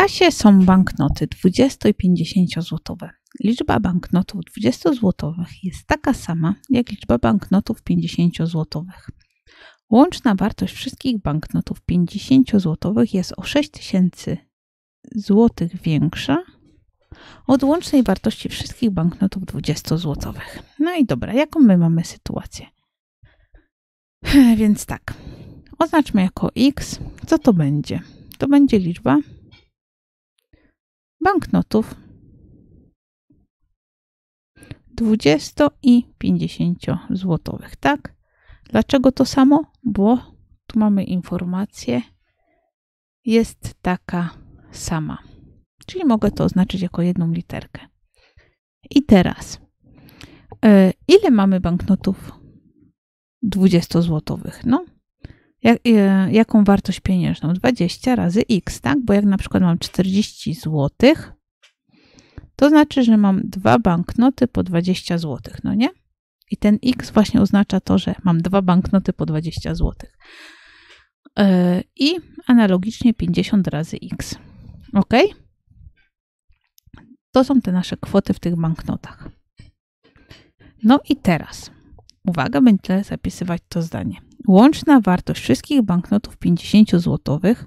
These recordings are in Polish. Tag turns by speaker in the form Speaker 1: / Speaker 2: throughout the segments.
Speaker 1: kasie są banknoty 20 i 50 złotowe. Liczba banknotów 20 złotowych jest taka sama jak liczba banknotów 50 złotowych. Łączna wartość wszystkich banknotów 50 złotowych jest o 6000 złotych większa od łącznej wartości wszystkich banknotów 20 złotowych. No i dobra, jaką my mamy sytuację? Więc tak, oznaczmy jako x, co to będzie? To będzie liczba banknotów 20 i 50 złotowych, tak? Dlaczego to samo? Bo tu mamy informację, jest taka sama. Czyli mogę to oznaczyć jako jedną literkę. I teraz, e, ile mamy banknotów 20 złotowych? No, jak, e, jaką wartość pieniężną? 20 razy x, tak? Bo jak na przykład mam 40 złotych, to znaczy, że mam dwa banknoty po 20 złotych, no nie? I ten x właśnie oznacza to, że mam dwa banknoty po 20 złotych. E, I analogicznie 50 razy x. Ok? To są te nasze kwoty w tych banknotach. No i teraz, uwaga, będę zapisywać to zdanie. Łączna wartość wszystkich banknotów 50 złotowych,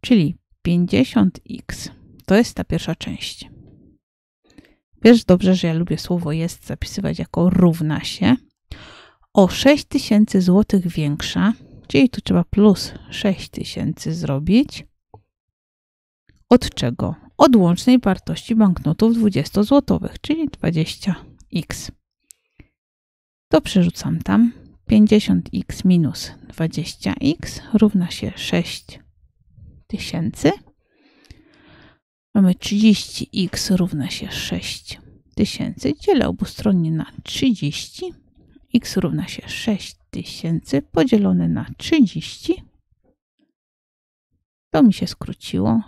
Speaker 1: czyli 50x, to jest ta pierwsza część. Wiesz dobrze, że ja lubię słowo jest zapisywać jako równa się. O 6000 złotych większa, czyli tu trzeba plus 6000 zrobić. Od czego? Od łącznej wartości banknotów 20 złotowych, czyli 20x. To przerzucam tam. 50x minus 20x równa się 6000. Mamy 30x równa się 6000. Dzielę obustronnie na 30. x równa się 6000 podzielone na 30. To mi się skróciło.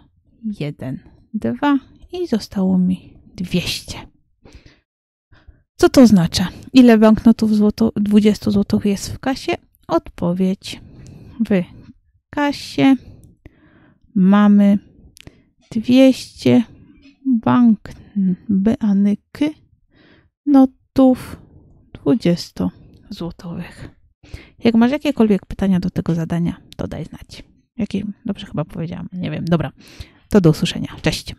Speaker 1: 1, 2 i zostało mi 200. Co to oznacza? Ile banknotów złoto, 20 zł jest w kasie? Odpowiedź. W kasie mamy 200 bank beanyk notów 20 złotowych. Jak masz jakiekolwiek pytania do tego zadania, to daj znać. Jakie? Dobrze chyba powiedziałam. Nie wiem. Dobra. To do usłyszenia. Cześć.